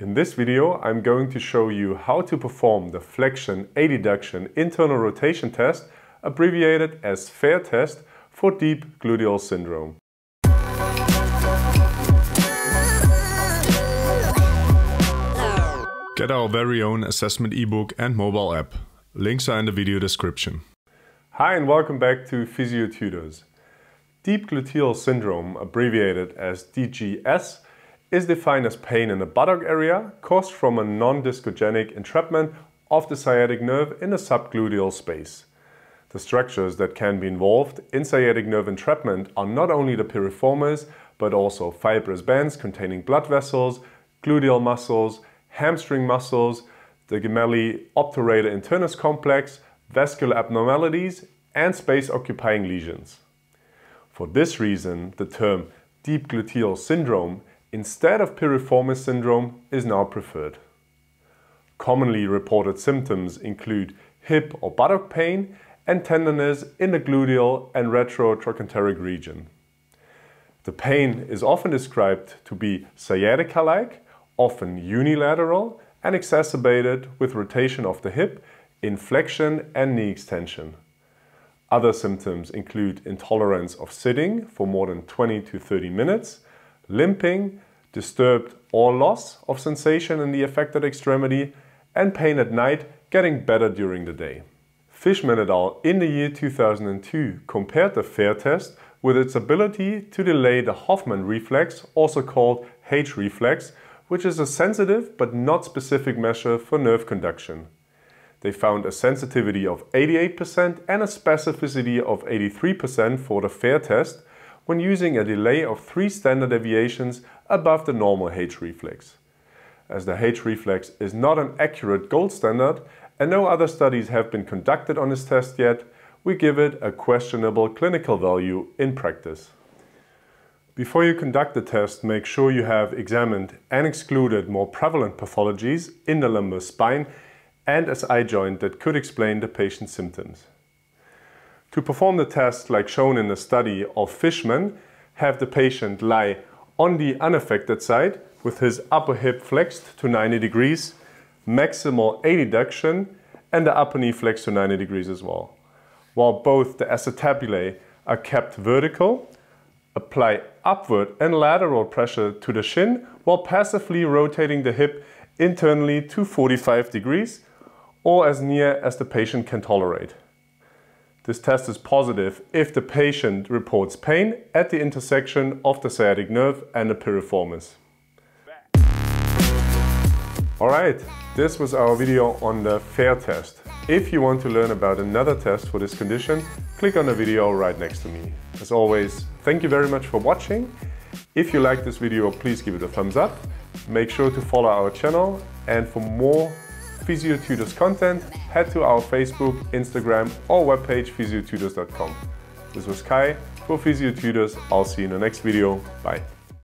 In this video, I'm going to show you how to perform the flexion adduction internal rotation test, abbreviated as FAIR test, for deep gluteal syndrome. Get our very own assessment ebook and mobile app. Links are in the video description. Hi and welcome back to Physiotutors. Deep gluteal syndrome, abbreviated as DGS, is defined as pain in the buttock area caused from a non-discogenic entrapment of the sciatic nerve in the subgluteal space. The structures that can be involved in sciatic nerve entrapment are not only the piriformis, but also fibrous bands containing blood vessels, gluteal muscles, hamstring muscles, the gemelli obturator internus complex, vascular abnormalities, and space-occupying lesions. For this reason, the term deep gluteal syndrome instead of piriformis syndrome is now preferred. Commonly reported symptoms include hip or buttock pain and tenderness in the gluteal and retrotrochanteric region. The pain is often described to be sciatica-like, often unilateral and exacerbated with rotation of the hip, in flexion and knee extension. Other symptoms include intolerance of sitting for more than 20 to 30 minutes, limping, disturbed or loss of sensation in the affected extremity, and pain at night getting better during the day. Fishman et al. in the year 2002 compared the FAIR test with its ability to delay the Hoffmann reflex, also called H reflex, which is a sensitive but not specific measure for nerve conduction. They found a sensitivity of 88% and a specificity of 83% for the FAIR test, when using a delay of 3 standard deviations above the normal H reflex. As the H reflex is not an accurate gold standard and no other studies have been conducted on this test yet, we give it a questionable clinical value in practice. Before you conduct the test, make sure you have examined and excluded more prevalent pathologies in the lumbar spine and as SI joint that could explain the patient's symptoms. To perform the test like shown in the study of Fishman, have the patient lie on the unaffected side with his upper hip flexed to 90 degrees, maximal adduction and the upper knee flexed to 90 degrees as well. While both the acetabulae are kept vertical, apply upward and lateral pressure to the shin while passively rotating the hip internally to 45 degrees or as near as the patient can tolerate. This test is positive if the patient reports pain at the intersection of the sciatic nerve and the piriformis. Alright, this was our video on the FAIR test. If you want to learn about another test for this condition, click on the video right next to me. As always, thank you very much for watching. If you like this video, please give it a thumbs up. Make sure to follow our channel and for more Physiotutors content, head to our Facebook, Instagram or webpage physiotutors.com. This was Kai for Physiotutors. I'll see you in the next video. Bye.